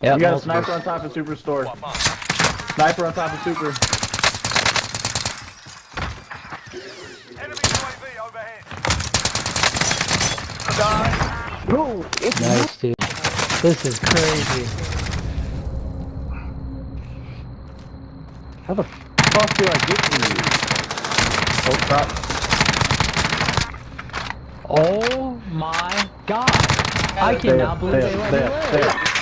Yeah, You got a sniper on top of Superstore. Sniper on top of Super. Enemy UAV overhead. No, it's Nice, dude. This is crazy. How the fuck do I get to you? Oh crap. Oh my god. I cannot believe stay they up, let stay me up, live. stay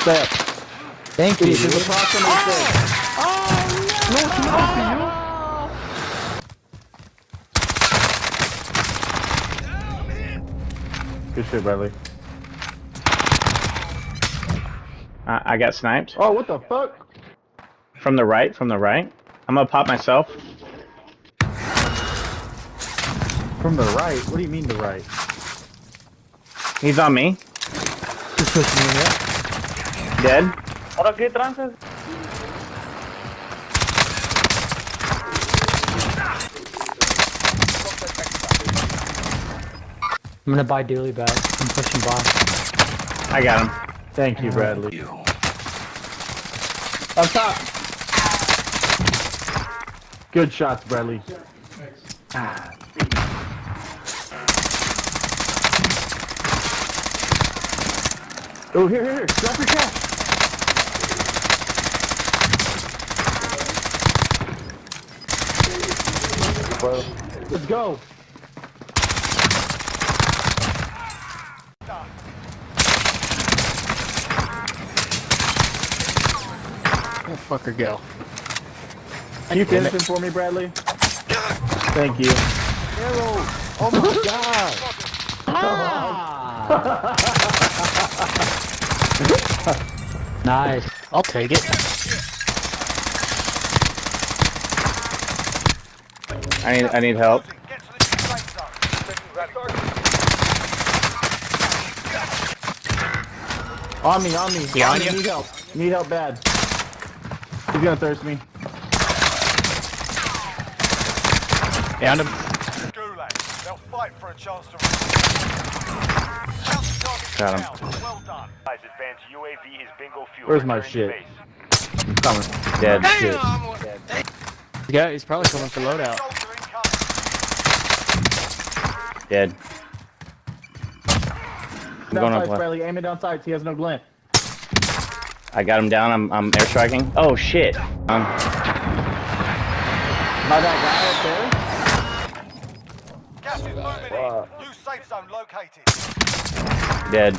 up. Stay up. Thank you, This is dude. approximately six. Oh, No, it's not for you. Good shit, Bradley. I, I got sniped Oh, what the fuck? from the right. From the right. I'm gonna pop myself. From the right? What do you mean the right? He's on me. Just pushing me up. Dead. ¿Ahora qué trances? I'm gonna buy daily back. I'm pushing by. I got him. Thank you, uh-huh. Bradley. Up top. Good shots, Bradley. Ah. Oh, here, here, here. Drop your cash. Let's go. That fucker go. Can you finish him for me, Bradley? Thank you. Arrow! Oh my god! Ah. Nice. I'll take it. I need. I need help. Get to the. On me, on me. Yeah, on on me. you. Need help. Need help bad. He's gonna thirst me. Down him. Gulag. They'll fight for a chance to. Counter-target Got him. down. Well done. Advanced UAV is bingo fuel. Where's my shit? base. I'm coming. Dead. Yeah, he's probably coming for loadout. Dead. I'm Down going up sights, left. Bradley. Aim it down sights. He has no glint. I got him down. I'm. I'm airstriking. Oh shit. Um. By that guy up Gas is moving. New safe zone located. Dead.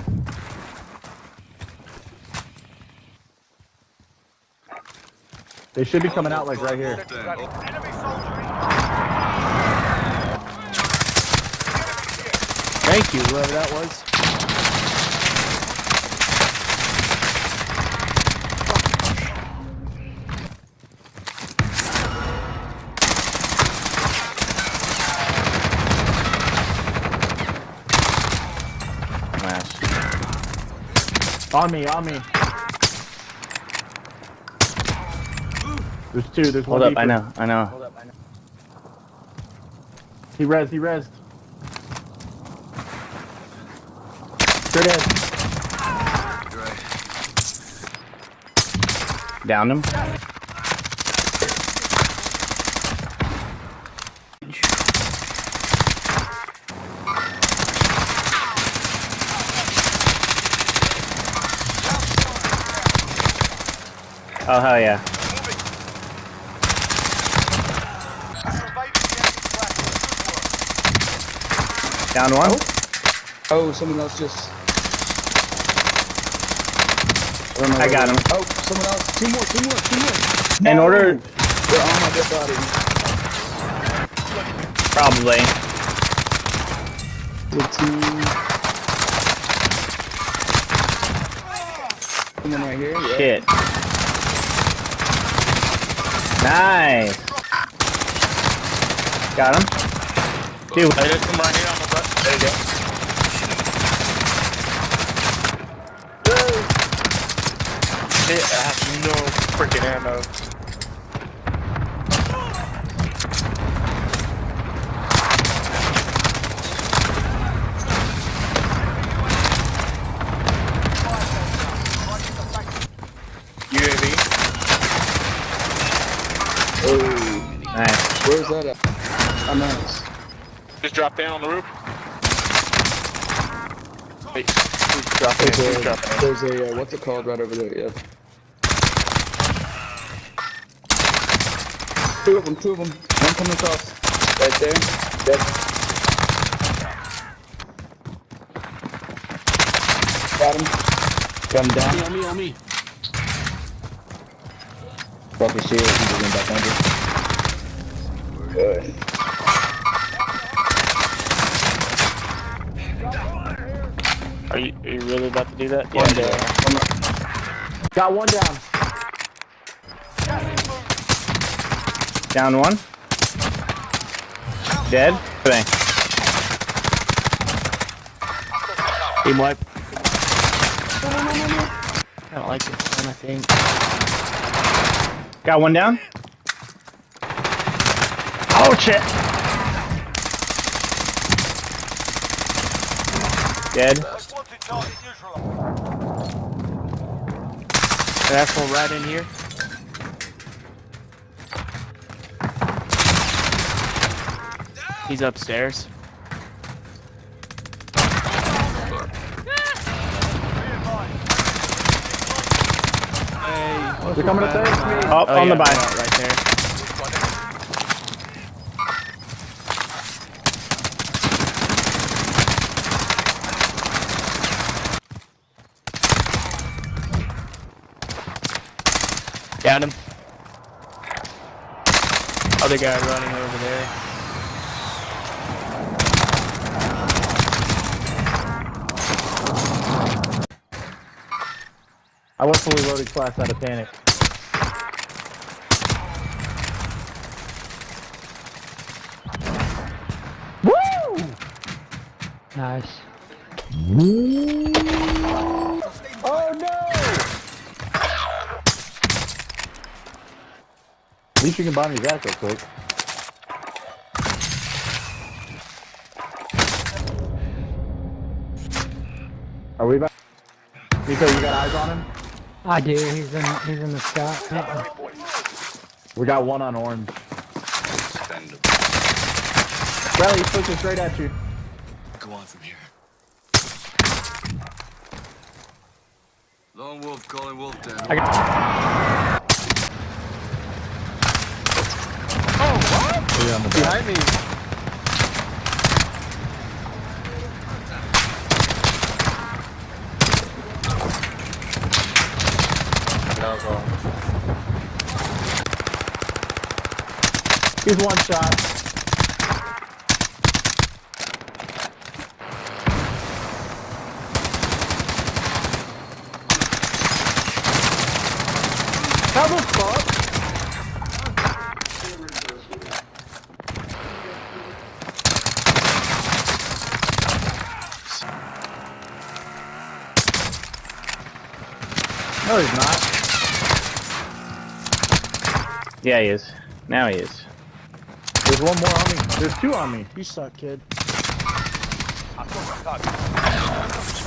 They should be coming out like right here. Enemy soldier incoming. Thank you, whoever that was. On me, on me. There's two. There's one. Hold up. I know. I know. Hold up, I know. He res. He res. Straight ahead. Downed him. Oh hell yeah. Surveying the enemy track. Good work. Down one. Oh, oh, someone else just. don't know I got him. Oh, someone else. Two more, two more, two more. In No! order, They're on my dead body. probably. With two. Someone right here. Yeah. Shit. Nice. Got him. Two. Hey, there's some right here on the butt. There you go. Shit, I have no freaking ammo. UAV. Oh, nice. Where's that at? I'm nice. Just drop down on the roof. Wait, please drop in. There's Please a, drop in. there's a uh, what's it called right over there? Yeah. Two of them, two of them. One coming across. Right there. Dead. Got him. Gun down. On me, on me. Fuck your shield. He's going back under. Good. Are you, are you really about to do that? One Yeah. down. One. Got one down. Down one. Dead. Bang. Team wipe. I don't like this one, I think. Got one down. Oh shit. Dead. Most wanted target neutralized. An asshole right in here. He's upstairs. They're coming up there. It's me. Oh, Oh, on oh, yeah, the buy. right right there. Got him. Other guy running over there. I was fully loaded class out of panic. Nice. At least you can buy me back real quick. Are we back? Nico, you got eyes on him? I do. He's in. He's in the sky. Uh-uh. We got one on orange. Riley, he's pushing straight at you. Go on from here. Lone Wolf calling Wolf down. Behind me. He's one shot. How the fuck? No, he's not. Yeah, he is. Now he is. There's one more on me. There's two on me. You suck, kid.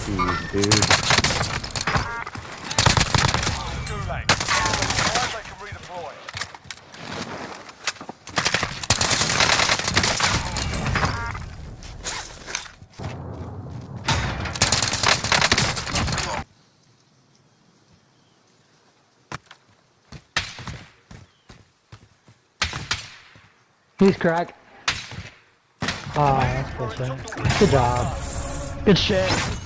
Jeez, dude. He's cracked. Oh, ah, that's good shit. Good job. Good shit.